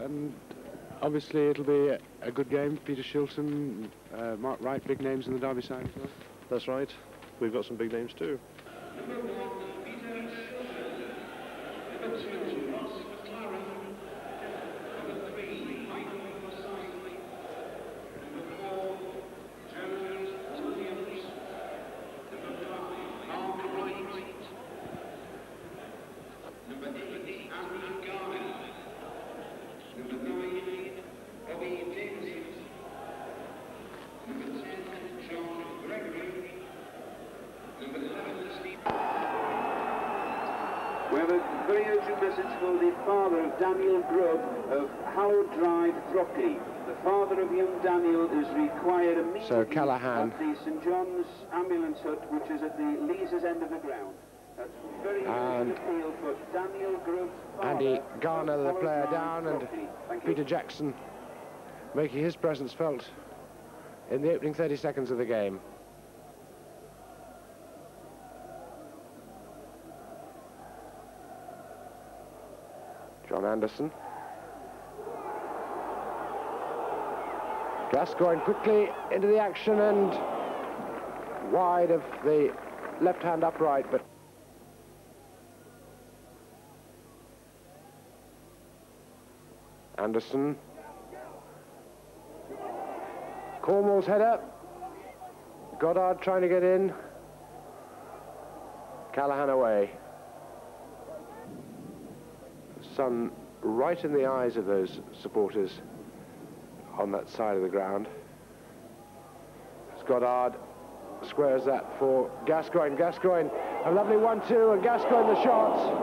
and obviously it'll be a, a good game. Peter Shilton, uh, Mark Wright, big names in the Derby side well. That's right. We've got some big names too. Have a very urgent message for the father of Daniel Grubb of Hallowed Drive, Throckley. The father of young Daniel is required immediately So Callaghan. at the St John's ambulance hut, which is at the Leazes end of the ground. That's very And urgent appeal for Daniel Grubb's Andy Garner, the player down, and Throckley. Thank you. Peter Jackson making his presence felt in the opening 30 seconds of the game. John Anderson. Gascoigne quickly into the action and wide of the left-hand upright, but Anderson. Cornwell's header. Goddard trying to get in. Callaghan away. Sun right in the eyes of those supporters on that side of the ground. As Goddard squares that for Gascoigne. Gascoigne, a lovely one-two, and Gascoigne the shot.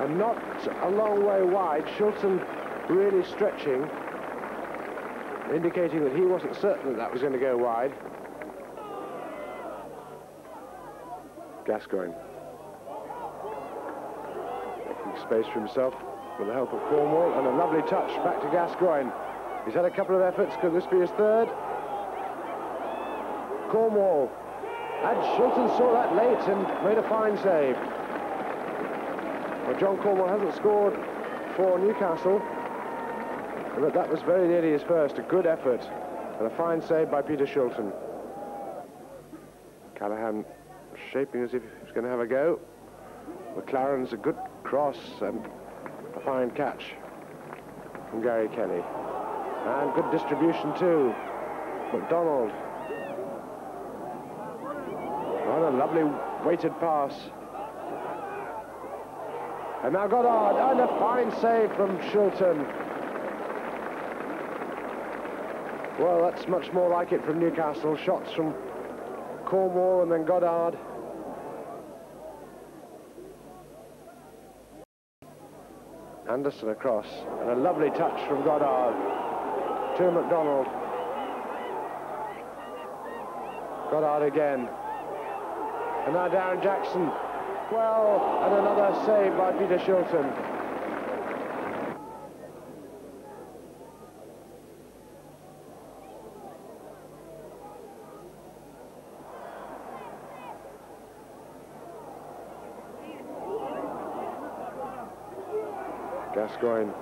And not a long way wide. Shilton really stretching, indicating that he wasn't certain that that was going to go wide. Gascoigne. Space for himself with the help of Cornwell, and a lovely touch back to Gascoigne. He's had a couple of efforts. Could this be his third? Cornwell. And Shilton saw that late and made a fine save. Well, John Cornwell hasn't scored for Newcastle, but that was very nearly his first. A good effort and a fine save by Peter Shilton. Callaghan shaping as if he was going to have a go. McLaren's a good cross and a fine catch from Gary Kelly. And good distribution too. McDonald. What a lovely weighted pass. And now Goddard, and a fine save from Shilton. Well, that's much more like it from Newcastle. Shots from Cornwell and then Goddard. Anderson across, and a lovely touch from Goddard to McDonald. Goddard again. And now Darren Jackson. Well, and another save by Peter Shilton. Gascoigne.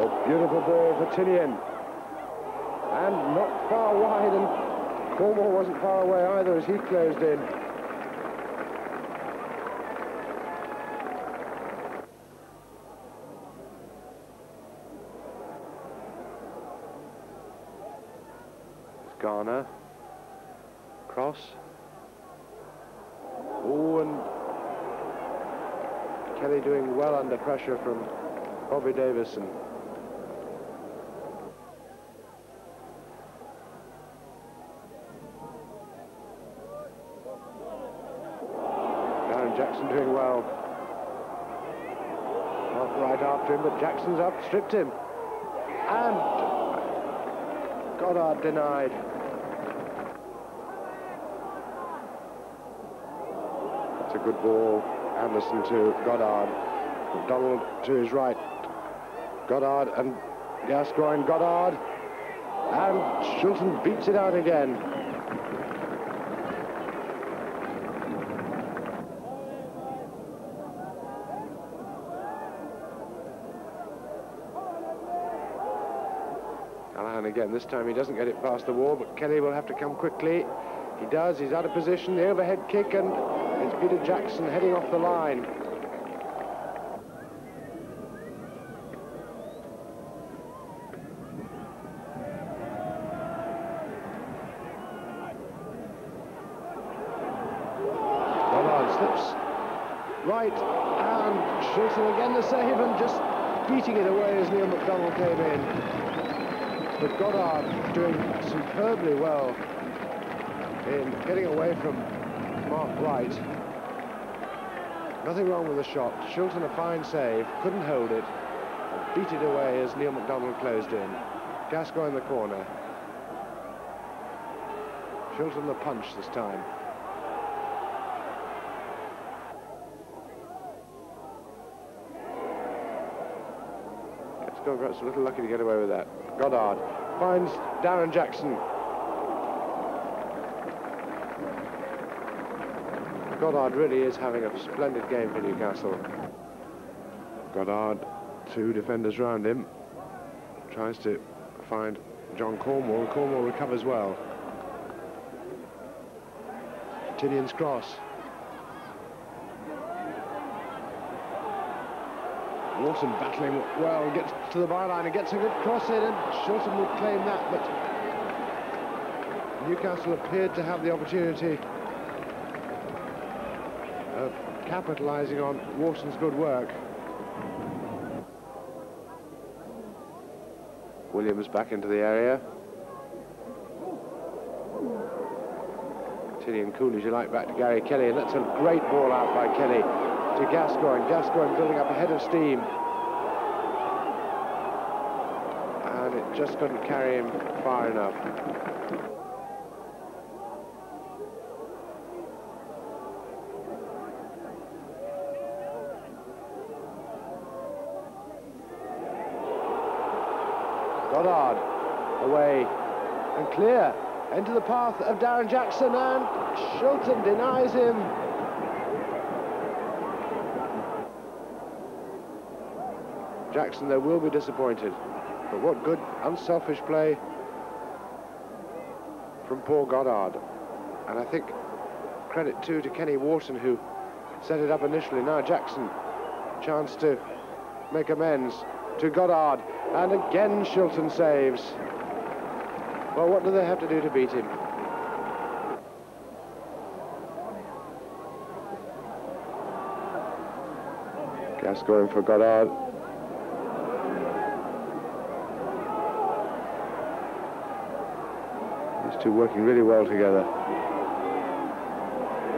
A beautiful ball for Tinnion. And not far wide, and Cornwell wasn't far away either as he closed in. Garner. Cross. Oh, and Doing well under pressure from Bobby Davison. Darren Jackson doing well. Not right after him, but Jackson's outstripped him. And Goddard denied. That's a good ball. Anderson to Goddard. McDonald to his right. Goddard and Gascoigne. Goddard. And Shilton beats it out again. Allahan again. This time he doesn't get it past the wall, but Kelly will have to come quickly. He does. He's out of position. The overhead kick and it's Peter Jackson heading off the line. Right, and Shilton again the save, and just beating it away as Neil McDonald came in. But Goddard doing superbly well in getting away from Mark Wright. Nothing wrong with the shot. Shilton a fine save, couldn't hold it, and beat it away as Neil McDonald closed in. Gascoigne in the corner. Shilton the punch this time. Perhaps a little lucky to get away with that. Goddard finds Darren Jackson. Goddard really is having a splendid game for Newcastle. Goddard, two defenders round him. Tries to find John Cornwell. Cornwell recovers well. Tinnion's cross. Wharton battling well, gets to the byline and gets a good cross in, and Shilton would claim that, but Newcastle appeared to have the opportunity capitalising on Wharton's good work. Williams back into the area. Tinnion Coolidge, you like, back to Gary Kelly, and that's a great ball out by Kelly to Gascoigne. Gascoigne building up a head of steam. And it just couldn't carry him far enough. Goddard away and clear into the path of Darren Jackson and Shilton denies him Jackson, they will be disappointed. But what good, unselfish play from Paul Goddard. And I think credit too to Kenny Wharton, who set it up initially. Now Jackson, chance to make amends to Goddard. And again Shilton saves. Well, what do they have to do to beat him? Gascoigne for Goddard. two working really well together.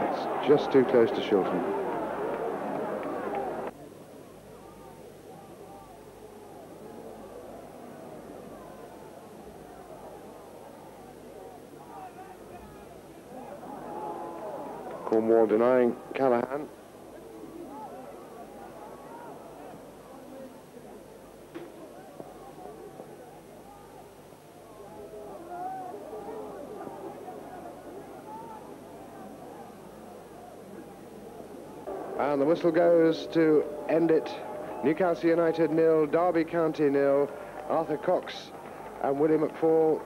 It's just too close to Shilton. Cornwell denying Callaghan. And the whistle goes to end it. Newcastle United nil, Derby County nil. Arthur Cox and Willie McFaul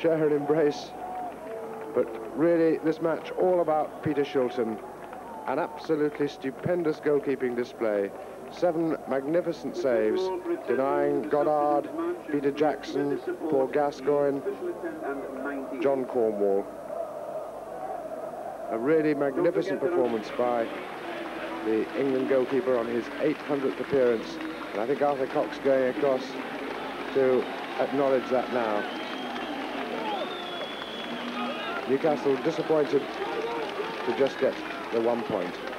share an embrace. Really, this match all about Peter Shilton. An absolutely stupendous goalkeeping display. Seven magnificent saves, denying Goddard, Peter Jackson, Paul Gascoigne, John Cornwell. A really magnificent performance by the England goalkeeper on his 800th appearance. And I think Arthur Cox going across to acknowledge that now. Newcastle disappointed to just get the one point.